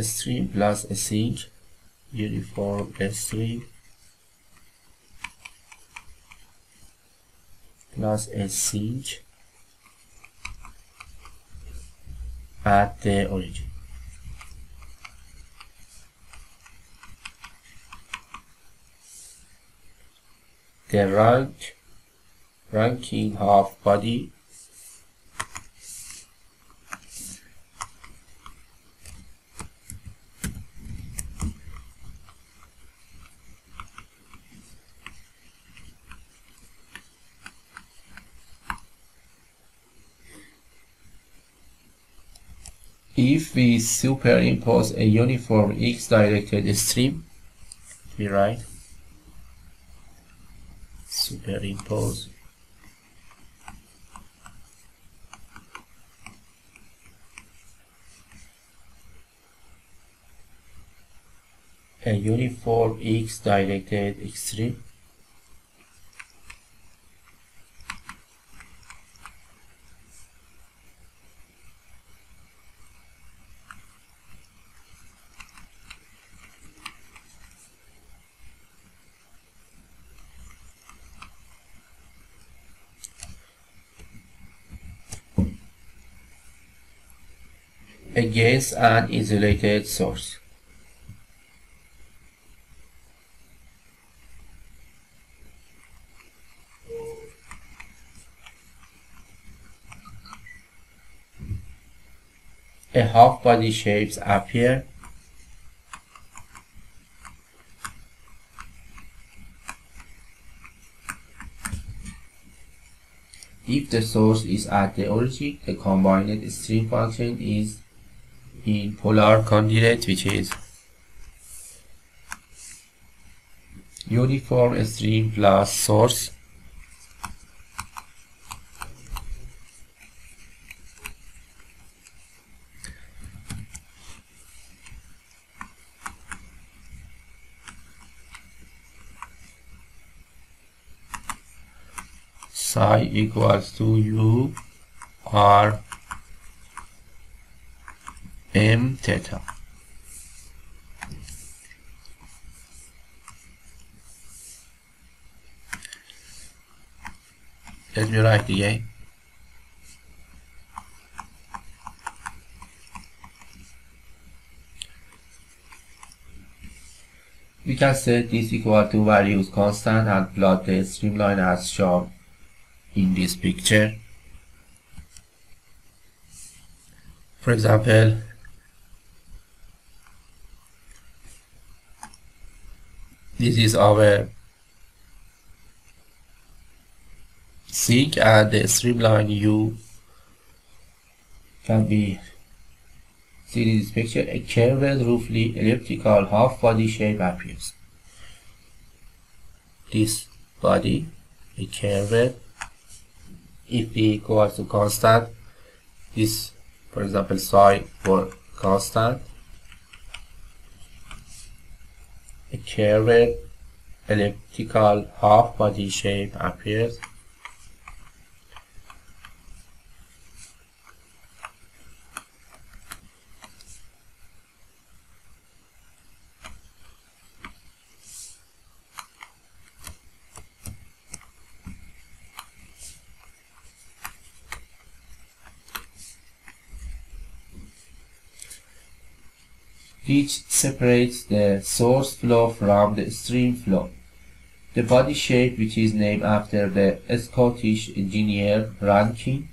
stream plus a sink uniform stream plus a sink at the origin. The rank Rankine half body if we superimpose a uniform x-directed stream, we write superimpose. A uniform x-directed stream against an isolated source. A half body shapes appear If the source is at the origin, the combined stream function is in polar coordinate which is uniform stream plus source psi equals to u r m theta. Let me write again. We can set this equal to values constant and plot the streamline as shown in this picture. For example, this is our sink and the streamline u. Can be seen in this picture. A curved roughly elliptical half body shape appears. This body a curved if p equals to constant this for example psi for constant a curved elliptical half body shape appears. Which separates the source flow from the stream flow. The body shape, which is named after the Scottish engineer Rankine,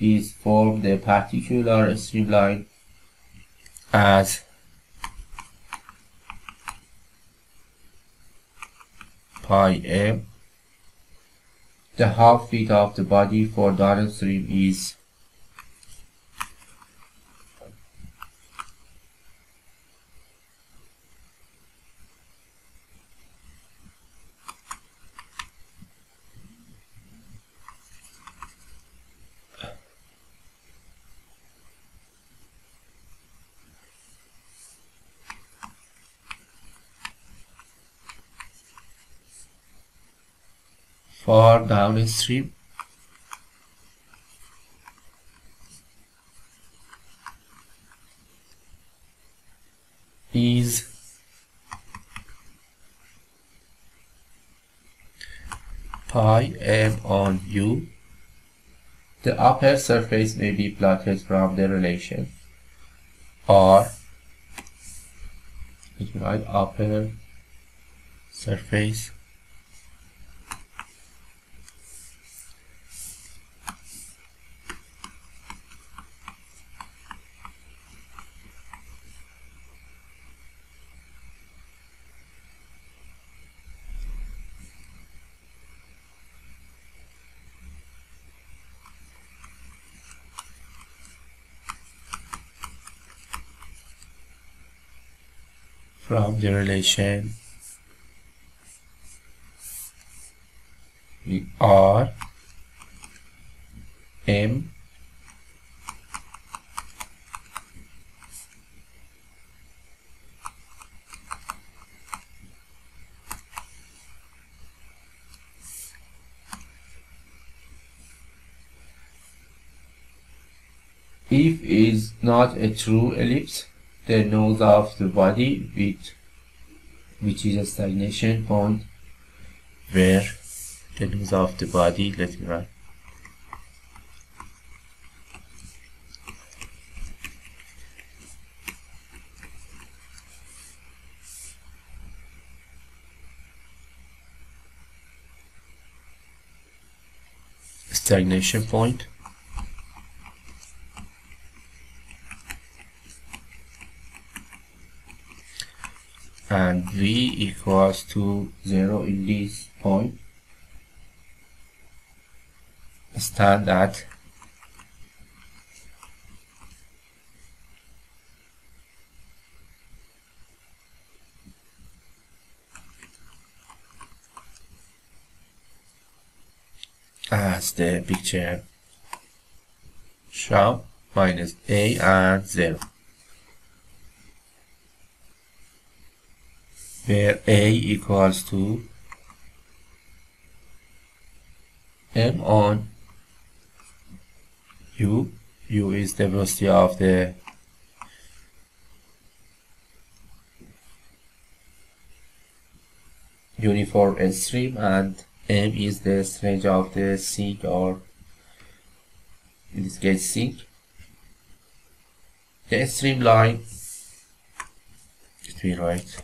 is formed a particular streamline as pi m. The half width of the body for downstream is for downstream is pi m on u. The upper surface may be plotted from the relation or let write upper surface from the relation we are M. If is not a true ellipse the nose of the body with which is a stagnation point where the nose of the body let me write. Stagnation point and v equals to 0 in this point. Stand at as the picture show minus a and 0 where a equals to m on u. U is the velocity of the uniform stream and m is the range of the sink or in this case sink. The streamline let me write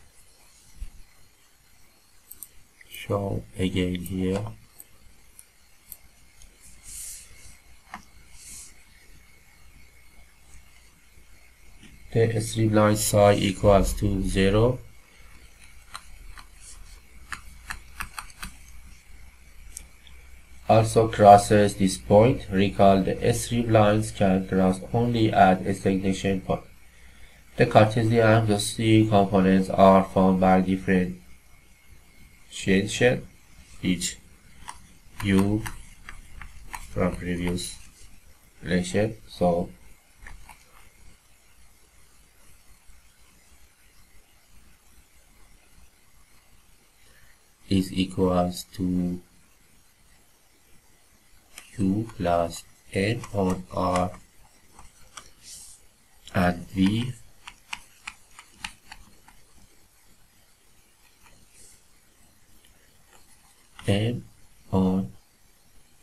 show again here the streamline psi equals to 0 also crosses this point. Recall the streamlines can cross only at a stagnation point. The Cartesian velocity components are found by different differentiation each u from previous relation so is equals to u plus n on r and v M on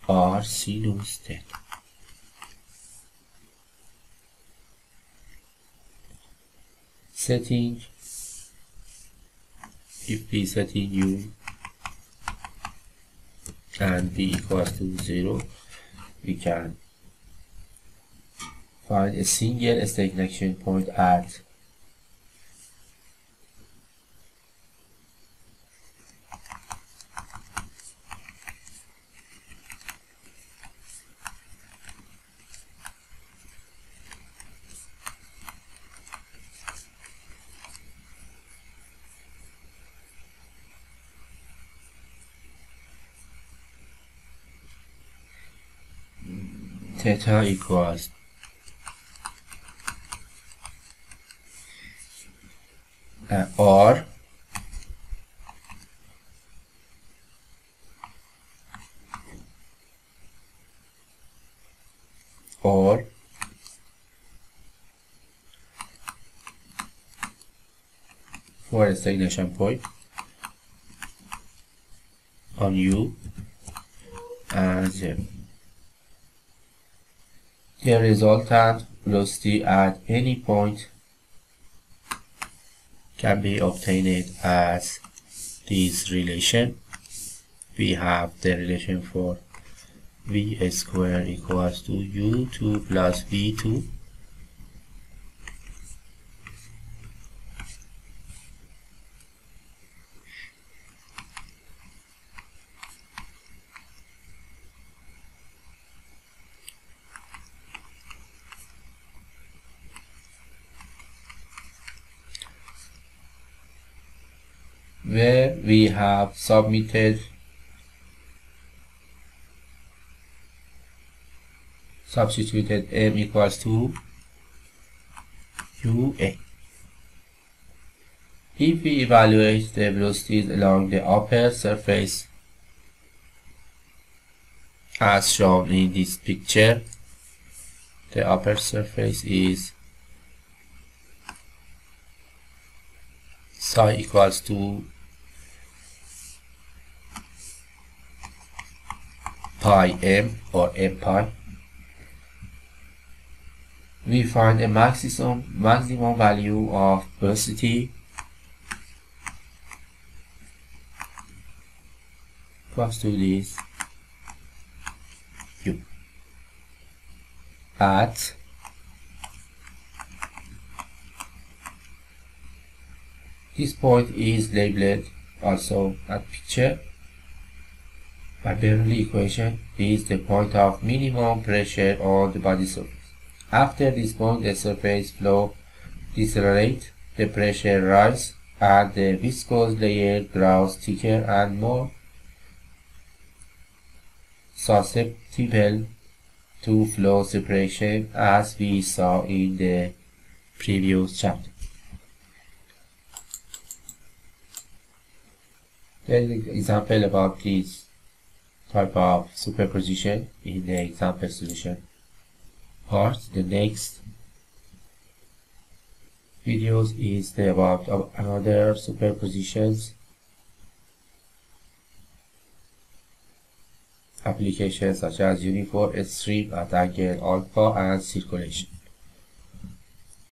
R sinus theta. Setting if P setting U and V equals to 0 we can find a single stagnation point at theta equals uh, or or for a stagnation point on U and 0. The resultant velocity at any point can be obtained as this relation. We have the relation for v square equals to u2 plus v2 where we have submitted substituted m equals to ua. If we evaluate the velocities along the upper surface as shown in this picture, the upper surface is psi equals to pi m or m pi. We find a maximum maximum value of velocity. Equals to this at this point is labeled also at picture Bernoulli equation is the point of minimum pressure on the body surface after this point, the surface flow decelerates, the pressure rises, and the viscous layer grows thicker and more susceptible to flow separation as we saw in the previous chapter. Is an example about this type of superposition in the example solution. Part the next videos is the about another superpositions. Applications such as uniform stream at angle alpha and circulation